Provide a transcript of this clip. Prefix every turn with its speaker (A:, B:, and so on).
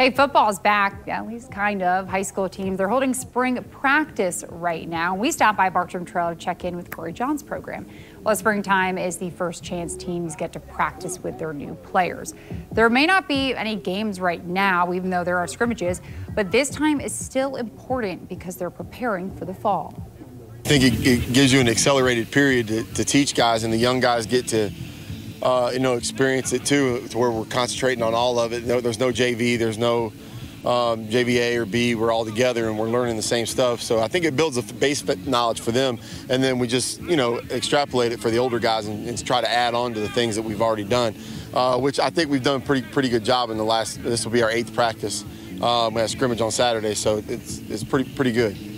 A: Hey, football's back, at least kind of. High school teams, they're holding spring practice right now. We stopped by Bartram Trail to check in with Corey Johns' program. Well, springtime is the first chance teams get to practice with their new players. There may not be any games right now, even though there are scrimmages, but this time is still important because they're preparing for the fall.
B: I think it, it gives you an accelerated period to, to teach guys, and the young guys get to uh, you know, experience it too, to where we're concentrating on all of it. No, there's no JV, there's no um, JVA or B. We're all together and we're learning the same stuff. So I think it builds a base knowledge for them, and then we just, you know, extrapolate it for the older guys and, and try to add on to the things that we've already done, uh, which I think we've done a pretty pretty good job in the last. This will be our eighth practice. Um, we scrimmage on Saturday, so it's it's pretty pretty good.